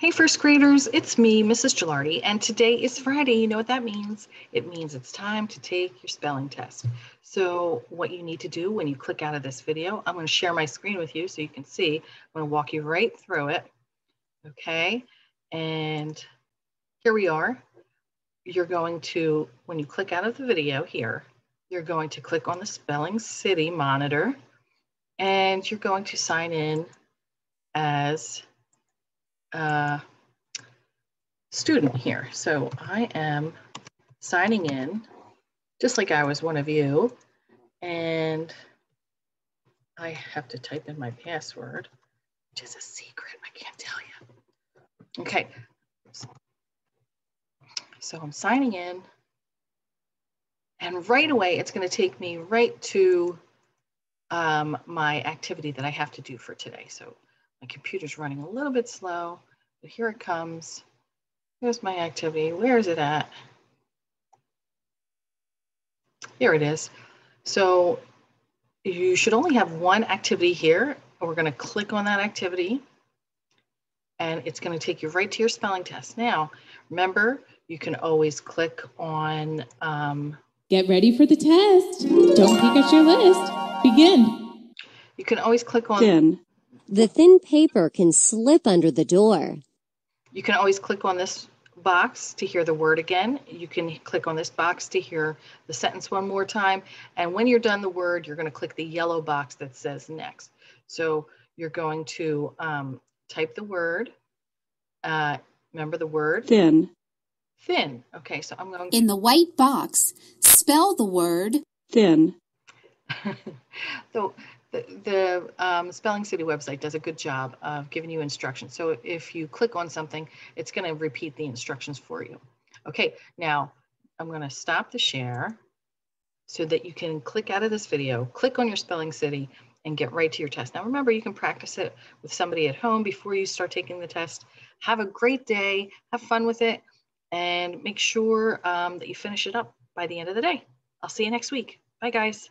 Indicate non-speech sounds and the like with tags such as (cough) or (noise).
Hey, first graders, it's me, Mrs. Gilardi, and today is Friday. You know what that means? It means it's time to take your spelling test. So what you need to do when you click out of this video, I'm going to share my screen with you so you can see. I'm going to walk you right through it. Okay, and here we are. You're going to, when you click out of the video here, you're going to click on the Spelling City monitor and you're going to sign in as a student here. So I am signing in just like I was one of you. And I have to type in my password, which is a secret. I can't tell you. Okay. So I'm signing in. And right away, it's going to take me right to um, my activity that I have to do for today. So my computer's running a little bit slow, but here it comes. Here's my activity. Where is it at? Here it is. So you should only have one activity here. We're going to click on that activity and it's going to take you right to your spelling test. Now, remember, you can always click on. Um, Get ready for the test. Don't peek at your list. Begin. You can always click on. Thin. The thin paper can slip under the door. You can always click on this box to hear the word again. You can click on this box to hear the sentence one more time. And when you're done the word, you're going to click the yellow box that says next. So you're going to um, type the word. Uh, remember the word? Thin. Thin. Okay, so I'm going to. In the white box, spell the word Thin. (laughs) so the, the um, Spelling City website does a good job of giving you instructions. So if you click on something, it's going to repeat the instructions for you. Okay, now I'm going to stop the share so that you can click out of this video, click on your Spelling City, and get right to your test. Now remember, you can practice it with somebody at home before you start taking the test. Have a great day, have fun with it, and make sure um, that you finish it up by the end of the day. I'll see you next week. Bye, guys.